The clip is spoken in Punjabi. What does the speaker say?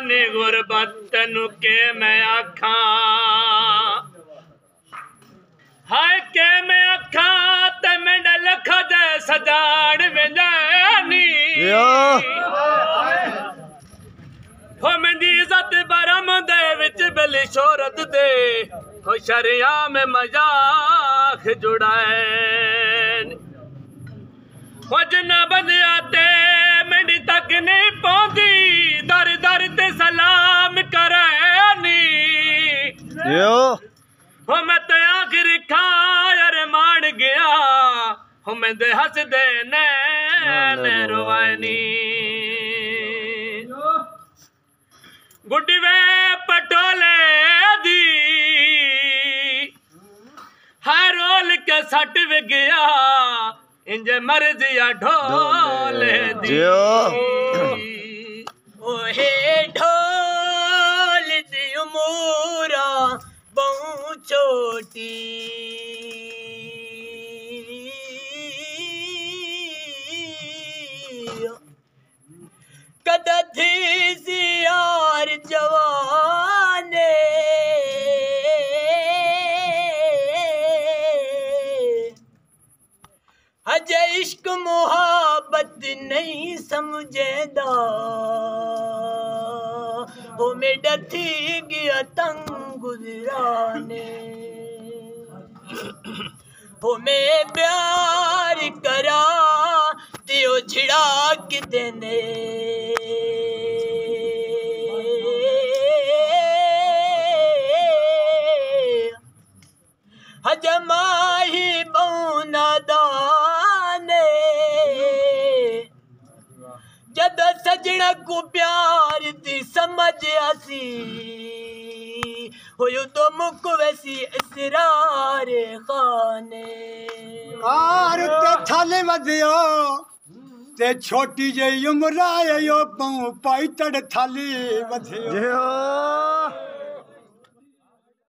ਨੀ ਗੁਰਬਤ ਨੂੰ ਕੇ ਮੈਂ ਆਖਾਂ? ਹਾਏ ਕੇ ਮੈਂ ਆਖਾਂ ਤੇ ਮੈਂ ਲਖ ਦੇ ਸਜਾੜ ਵਿੰਜਾਨੀ ਯੋ। ਹੋ ਮੰਦੀ ਇੱਜ਼ਤ ਬਰਮ ਦੇ ਵਿੱਚ ਬਲੀ ਸ਼ੋਹਰਤ ਦੇ। ਹੋ ਸ਼ਰਿਆਮ ਮਜ਼ਾਕ ਜੁੜਾਏ ਹੋ ਜਨ ਬੰਦਿਆ ਤੇ ਮੰਡੀ ਤੱਕ ਨਹੀਂ ਪਹੁੰਦੀ ਯੋ। ਹੋ ਮੈਂ ਤੇ ਆਖਿਰ ਖਾਇਰ ਮਾਣ ਗਿਆ। ਹੋ ਮੈਂ ਦੇ ਹੱਸਦੇ ਨੈਣ ਰਵਾਨੀ ਗੁੱਡੀ ਵੇ ਪਟੋਲੇ ਦੀ। ਹਰ ਰੋਲ ਕੇ ਸੱਟ ਵ ਗਿਆ ਇੰਜ ਮਰਜ਼ੀਆ ਢੋਲੇ। ਦੀ। ਜਿਓ। ڪد سيار جوان اڄ عشق مهابت نه اميڊ ٿي تنگ گذري ਗੁਜ਼ਰਾਨੇ ਮੈਂ ਪਿਆਰ ਕਰਾ ਤੇ ਉਹ ਛਿੜਾ ਕਿਤੇ ਨੇ। ਹਜਮਾਹੀ ਬਉਨਾ ਦਾਨੇ। ਜਦ ਸਜਣਾ ਕੋ ਪਿਆਰ ਦੀ ਸਮਝ ਆਸੀ ਹੋਇਓ ਤੋ ਮੁਕ ਵੈਸੀ ਇਸਰਾਰ ਖਾਨੇ। ਕਾਰ ਤੇ ਥਾਲੇ ਵਧਿਓ ਤੇ ਛੋਟੀ ਜਿਹੀ ਉਮਰ ਆਇਓ ਪਉ ਪਾਈ ਤੜ ਥਾਲੀ ਵਧਿਓ। ਜਿਓ